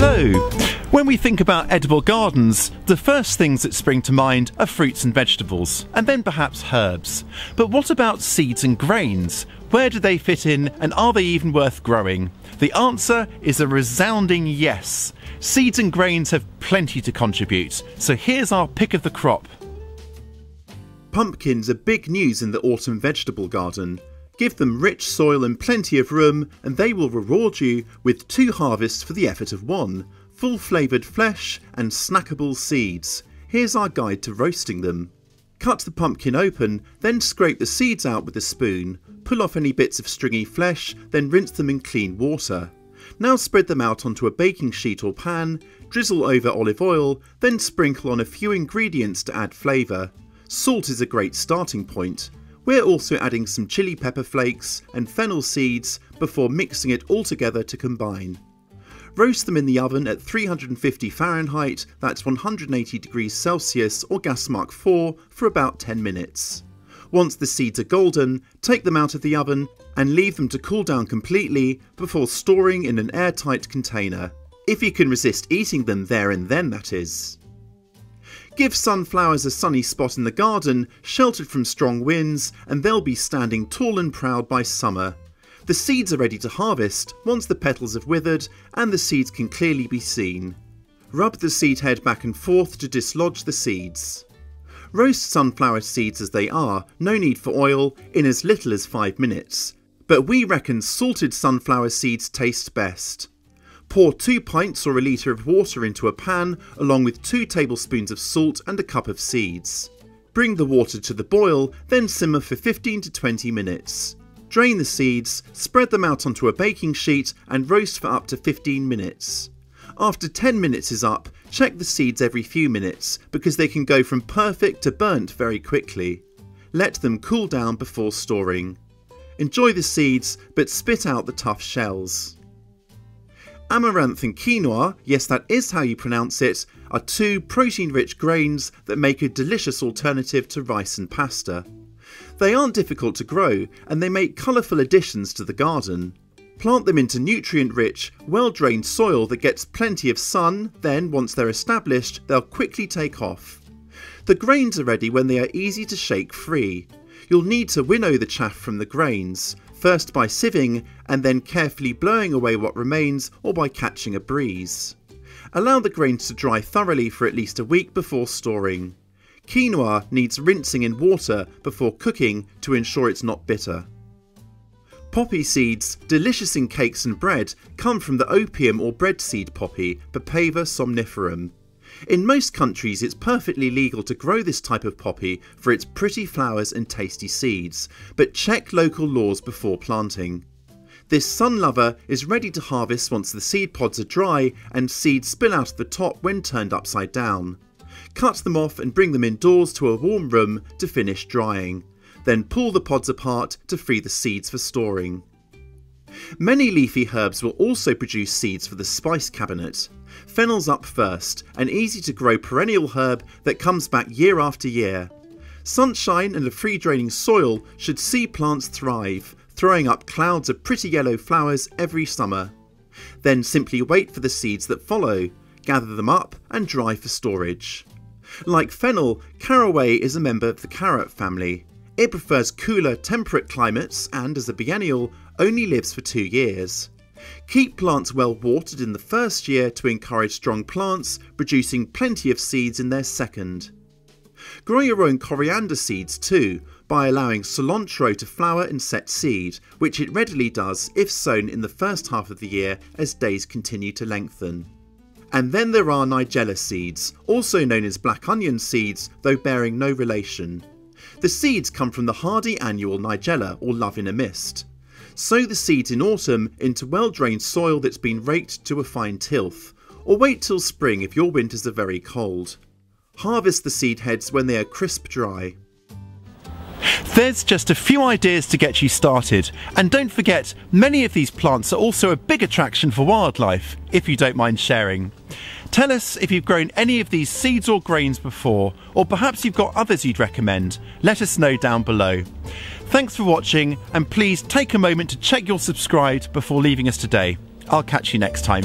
Hello! When we think about edible gardens, the first things that spring to mind are fruits and vegetables, and then perhaps herbs. But what about seeds and grains? Where do they fit in, and are they even worth growing? The answer is a resounding yes. Seeds and grains have plenty to contribute, so here's our pick of the crop. Pumpkins are big news in the autumn vegetable garden. Give them rich soil and plenty of room, and they will reward you with two harvests for the effort of one full flavoured flesh and snackable seeds. Here's our guide to roasting them. Cut the pumpkin open, then scrape the seeds out with a spoon. Pull off any bits of stringy flesh, then rinse them in clean water. Now spread them out onto a baking sheet or pan, drizzle over olive oil, then sprinkle on a few ingredients to add flavour. Salt is a great starting point. We're also adding some chili pepper flakes and fennel seeds before mixing it all together to combine. Roast them in the oven at 350 Fahrenheit, that's 180 degrees Celsius or gas mark 4 for about 10 minutes. Once the seeds are golden, take them out of the oven and leave them to cool down completely before storing in an airtight container. If you can resist eating them there and then, that is. Give sunflowers a sunny spot in the garden, sheltered from strong winds, and they'll be standing tall and proud by summer. The seeds are ready to harvest once the petals have withered and the seeds can clearly be seen. Rub the seed head back and forth to dislodge the seeds. Roast sunflower seeds as they are, no need for oil, in as little as 5 minutes. But we reckon salted sunflower seeds taste best. Pour 2 pints or a litre of water into a pan along with 2 tablespoons of salt and a cup of seeds. Bring the water to the boil, then simmer for 15 to 20 minutes. Drain the seeds, spread them out onto a baking sheet and roast for up to 15 minutes. After 10 minutes is up, check the seeds every few minutes because they can go from perfect to burnt very quickly. Let them cool down before storing. Enjoy the seeds, but spit out the tough shells. Amaranth and quinoa, yes, that is how you pronounce it, are two protein rich grains that make a delicious alternative to rice and pasta. They aren't difficult to grow and they make colourful additions to the garden. Plant them into nutrient rich, well drained soil that gets plenty of sun, then, once they're established, they'll quickly take off. The grains are ready when they are easy to shake free. You'll need to winnow the chaff from the grains, first by sieving and then carefully blowing away what remains or by catching a breeze. Allow the grains to dry thoroughly for at least a week before storing. Quinoa needs rinsing in water before cooking to ensure it's not bitter. Poppy seeds, delicious in cakes and bread, come from the opium or breadseed poppy, Papaver somniferum. In most countries, it's perfectly legal to grow this type of poppy for its pretty flowers and tasty seeds, but check local laws before planting. This sun lover is ready to harvest once the seed pods are dry and seeds spill out of the top when turned upside down. Cut them off and bring them indoors to a warm room to finish drying. Then pull the pods apart to free the seeds for storing. Many leafy herbs will also produce seeds for the spice cabinet. Fennel's up first, an easy to grow perennial herb that comes back year after year. Sunshine and a free draining soil should see plants thrive, throwing up clouds of pretty yellow flowers every summer. Then simply wait for the seeds that follow, gather them up and dry for storage. Like fennel, caraway is a member of the carrot family. It prefers cooler, temperate climates and, as a biennial, only lives for two years. Keep plants well watered in the first year to encourage strong plants, producing plenty of seeds in their second. Grow your own coriander seeds too, by allowing cilantro to flower and set seed, which it readily does if sown in the first half of the year as days continue to lengthen. And then there are nigella seeds, also known as black onion seeds, though bearing no relation. The seeds come from the hardy annual nigella or love in a mist. Sow the seeds in autumn into well drained soil that's been raked to a fine tilth, or wait till spring if your winters are very cold. Harvest the seed heads when they are crisp dry. There's just a few ideas to get you started, and don't forget, many of these plants are also a big attraction for wildlife, if you don't mind sharing. Tell us if you've grown any of these seeds or grains before, or perhaps you've got others you'd recommend. Let us know down below. Thanks for watching, and please take a moment to check you're subscribed before leaving us today. I'll catch you next time.